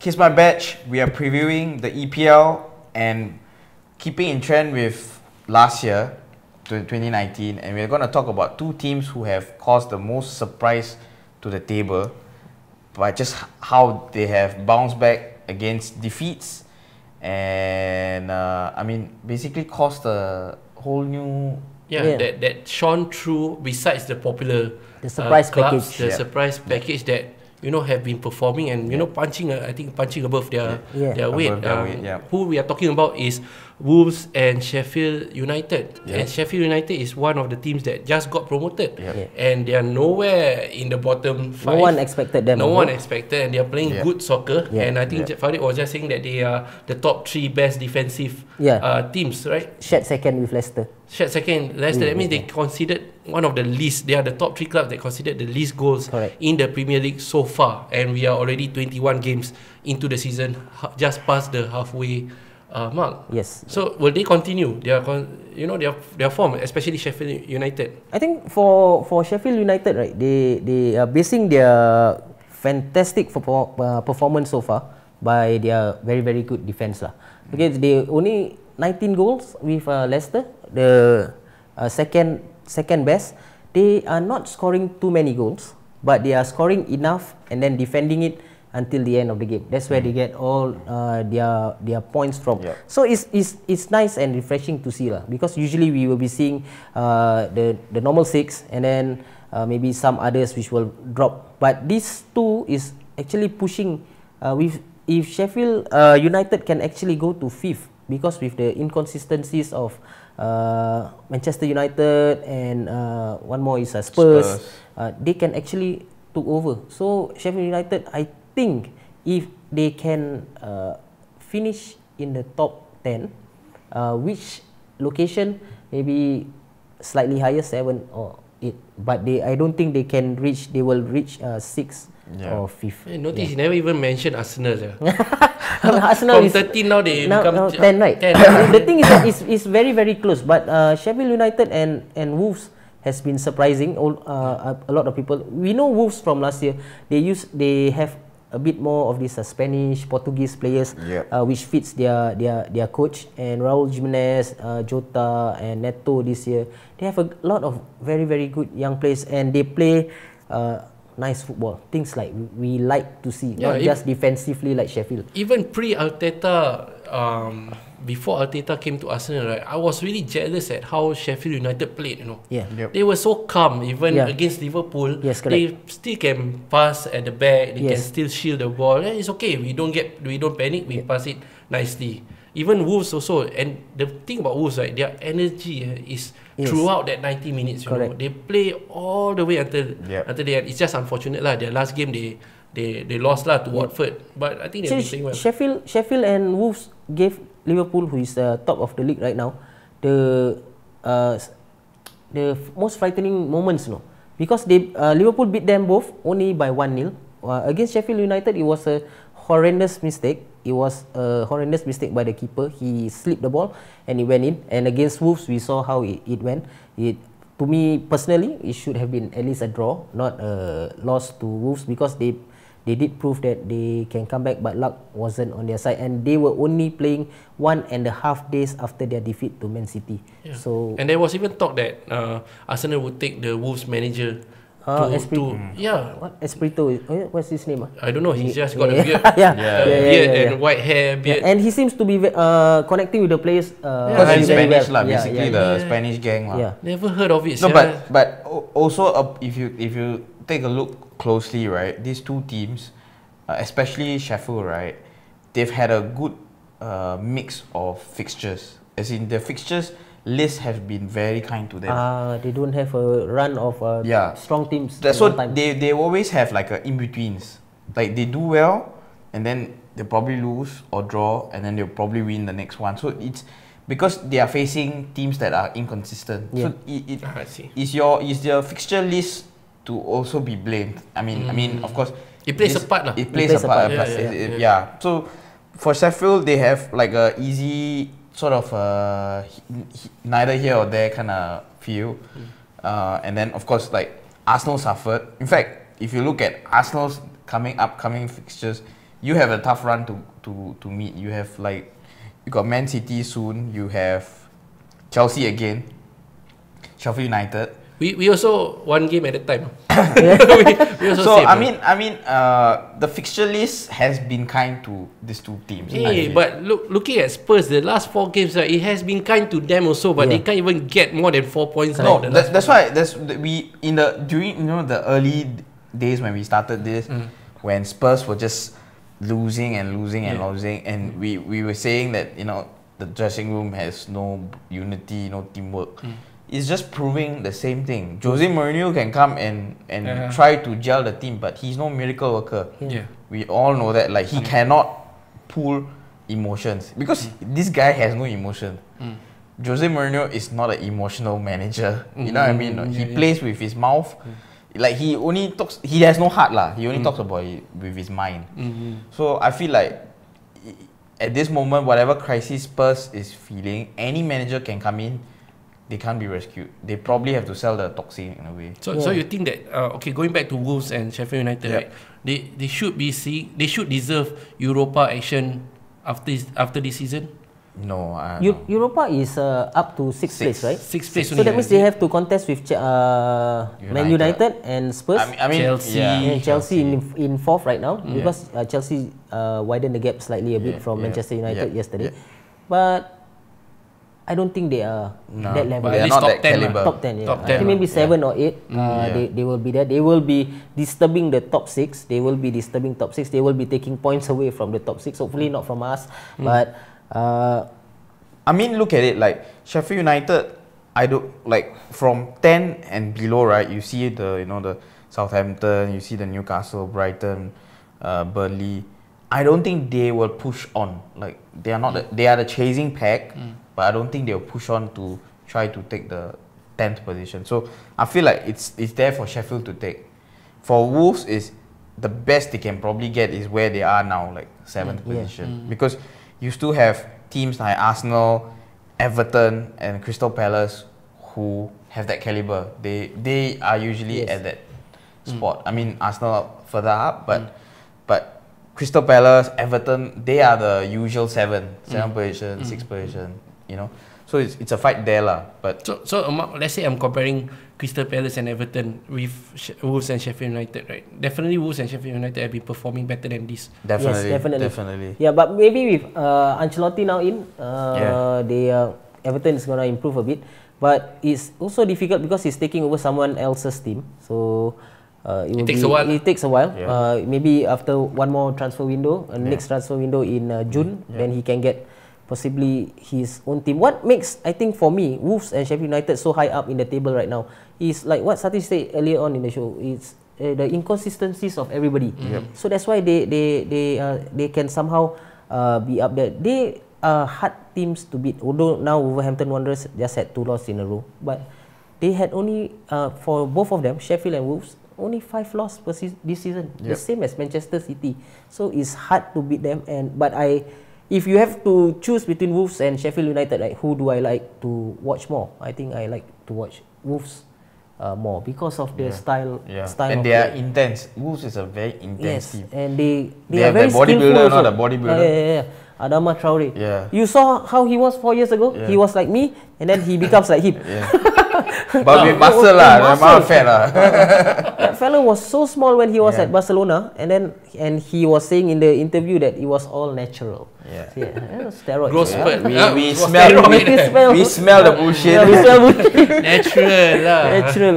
Kiss My Badge, we are previewing the EPL and keeping in trend with last year, 2019, and we're going to talk about two teams who have caused the most surprise to the table by just how they have bounced back against defeats and uh, I mean basically caused a whole new yeah, Yeah. that that shone through besides the popular The surprise uh, clubs, package. the Yeah. surprise package that you know have been performing and you know punching uh, I think punching above their Yeah. their weight. Above their Um, weight, yeah. Who we are talking about is Wolves and Sheffield United. Yeah. And Sheffield United is one of the teams that just got promoted. Yeah. Yeah. And they are nowhere in the bottom five. No one expected them. No one expected, and they are playing Yeah. good soccer. Yeah. And I think Yeah. Farid was just saying that they are the top three best defensive Yeah. uh, teams, right? Shared second with Leicester. Shared second, Leicester. Mm, that means yeah. they considered one of the least. They are the top three clubs that considered the least goals Correct. in the Premier League so far, and we are already 21 games into the season, ha- just past the halfway uh, mark. Yes. So will they continue? Their, con- you know, their their form, especially Sheffield United. I think for for Sheffield United, right, they they are basing their fantastic perfor- uh, performance so far by their very very good defense lah. Okay, they only 19 goals with uh, Leicester, the uh, second second best. They are not scoring too many goals, but they are scoring enough and then defending it until the end of the game. That's where they get all uh, their their points from. Yeah. So it's, it's, it's nice and refreshing to see lah because usually we will be seeing uh, the the normal six and then uh, maybe some others which will drop. But these two is actually pushing. Uh, with if Sheffield uh, United can actually go to fifth because with the inconsistencies of uh, Manchester United and uh, one more is uh, Spurs, Spurs. Uh, they can actually took over. So Sheffield United, I think if they can uh, finish in the top 10, uh, which location maybe slightly higher, 7 or 8. But they, I don't think they can reach, they will reach uh, 6 Yeah. or 5th. Hey, notice he never even mentioned Arsenal. Yeah. Arsenal From is 13 now they now, become now 10 right 10. the thing is that it's, it's very very close but uh, Sheffield United and and Wolves has been surprising all, uh, a lot of people we know Wolves from last year they use they have a bit more of these uh, Spanish Portuguese players Yep. uh, which fits their their their coach and Raul Jimenez uh, Jota and Neto this year they have a lot of very very good young players and they play uh, nice football things like we, like to see Yeah, not if- just defensively like Sheffield even pre Arteta, um, before Arteta came to Arsenal, right, I was really jealous at how Sheffield United played. You know, yeah Yep. they were so calm even Yeah. against Liverpool. Yes, They still can pass at the back. They can Yes. still shield the ball. Eh, It's okay. We don't get, we don't panic. We pass it nicely. Even Wolves also, and the thing about Wolves, right, their energy eh, is Yes. throughout that 90 minutes. You know, Correct. they play all the way until Yep. until the end. It's just unfortunate lah. Their last game they they they lost lah to Watford, but I think they've been playing well. Sheffield, Sheffield and Wolves gave Liverpool, who is the top of the league right now, the uh, the most frightening moments, no, because they uh, Liverpool beat them both only by one 0 uh, against Sheffield United. It was a horrendous mistake. It was a horrendous mistake by the keeper. He slipped the ball and it went in. And against Wolves, we saw how it, it went. It to me personally, it should have been at least a draw, not a loss to Wolves because they they did prove that they can come back, but luck wasn't on their side, and they were only playing one and a half days after their defeat to Man City. Yeah. So and there was even talk that uh, Arsenal would take the Wolves manager Ah, to, Esprit- to yeah. what Espirito? eh, What's his name? ah? I don't know. He's just got a yeah, beard, yeah, yeah, Yeah. uh, yeah, beard yeah, and yeah. white hair, Yeah, beard. and he seems to be uh, connecting with the players. Uh, Because very, he's Spanish well. lah, Yeah, basically yeah, the yeah. Spanish gang lah. Yeah. Never heard of it. No, sia. but but al- also uh, if you if you take a look closely, right, these two teams, uh, especially Sheffield, right, they've had a good uh, mix of fixtures. As in the fixtures list have been very kind to them. Uh, they don't have a run of uh, Yeah. strong teams. That's at what one time. they they always have like a in betweens. Like they do well, and then they probably lose or draw, and then they'll probably win the next one. So it's because they are facing teams that are inconsistent. So it, it Ah, I see. is your is your fixture list to also be blamed. I mean, I mean, of course, It plays a part lah. It It plays, plays a a part. part. Yeah, yeah, it- it- yeah. yeah. So for Sheffield, they have like a easy sort of uh, he- he- neither here or there kind of feel. Hmm. Uh, and then of course, like Arsenal suffered. In fact, if you look at Arsenal's coming upcoming fixtures, you have a tough run to to to meet. You have like you got Man City soon. You have Chelsea again. Sheffield United. We we also one game at a time. we, we also So same, I mean, I mean, uh, the fixture list has been kind to these two teams. Hey, but look, looking at Spurs, the last four games, uh, it has been kind to them also, but they can't even get more than four points. no, that, that's why that's we in the during you know the early days when we started this, Mm. when Spurs were just losing and losing and Yeah. losing, and we we were saying that you know the dressing room has no unity, no teamwork. Mm. It's just proving the same thing. Jose Mourinho can come and and Yeah. try to gel the team, but he's no miracle worker. Yeah. We all know that like he cannot pull emotions because this guy has no emotion. Mm. Jose Mourinho is not an emotional manager. You know what I mean? Mm, he yeah, yeah. plays with his mouth. Like he only talks. He has no heart lah. He only talks about it with his mind. Mhm. So I feel like at this moment, whatever crisis Spurs is feeling, any manager can come in. They can't be rescued. They probably have to sell the toxin in a way. So, so you think that uh, okay, going back to Wolves and Sheffield United, Yeah. right? They they should be see they should deserve Europa action after this, after this season. No, I Eu- no. Europa is uh, up to sixth Six. place, right? Sixth place So only. that means they have to contest with Ch- uh, Man United. United and Spurs. I mean, I mean Chelsea. yeah, and Chelsea, in in fourth right now Yeah. because uh, Chelsea uh, widened the gap slightly a bit Yeah, from yeah, Manchester United yeah, yesterday, yeah. but I don't think they are No, that level. But They at are least not top that 10 lah. caliber. Top ten, yeah. Top I 10 think maybe lah. seven or eight. Uh, yeah. they, they will be there. They will be disturbing the top six. They will be disturbing top six. They will be taking points away from the top six. Hopefully not from us, but uh, I mean, look at it like Sheffield United. I do like from ten and below, right? You see the you know the Southampton, you see the Newcastle, Brighton, uh, Burnley. I don't think they will push on. Like they are not. The, they are the chasing pack, mm. but I don't think they will push on to try to take the tenth position. So I feel like it's it's there for Sheffield to take. For Wolves is the best they can probably get is where they are now, like seventh mm. Yeah. position, because you still have teams like Arsenal, Everton, and Crystal Palace who have that caliber. They they are usually Yes. at that spot. I mean Arsenal further up, but but Crystal Palace, Everton, they are the usual seven, seven position, six position. You know, so it's it's a fight there lah. But So so um, let's say I'm comparing Crystal Palace and Everton with Sh- Wolves and Sheffield United, right? Definitely Wolves and Sheffield United have been performing better than this. definitely, definitely. definitely. Yeah, but maybe with uh, Ancelotti now in, uh, Yeah. they uh, Everton is gonna improve a bit, but it's also difficult because he's taking over someone else's team. So uh, it, will takes be, a while. It takes a while. Yeah. Uh, maybe after one more transfer window, uh, next transfer window in uh, June, then he can get possibly his own team. What makes I think for me Wolves and Sheffield United so high up in the table right now is like what Satish said earlier on in the show. It's uh, the inconsistencies of everybody. So that's why they they they uh, they can somehow uh, be up there. They are hard teams to beat. Although now Wolverhampton Wanderers just had two losses in a row, but they had only uh, for both of them, Sheffield and Wolves, only five losses per season, this season. The Yep. same as Manchester City. So it's hard to beat them. And but I, if you have to choose between Wolves and Sheffield United, like who do I like to watch more? I think I like to watch Wolves uh, more because of their style. Yeah, style and of they are play. intense. Wolves is a very intense Yes, team. and they they, They are have very bodybuilder, not the bodybuilder. Yeah, yeah, yeah. Adama Traore. Yeah. You saw how he was four years ago. Yeah. He was like me, and then he becomes like him. Yeah. but with muscle lah, muscle. fat lah. that fellow was so small when he was Yeah. at Barcelona, and then and he was saying in the interview that it was all natural. Yeah. So, yeah, yeah, steroids. Yeah. spurt. We, we smell we, We smell- we smell the bullshit. Yeah, we smell bullshit. Natural lah. natural.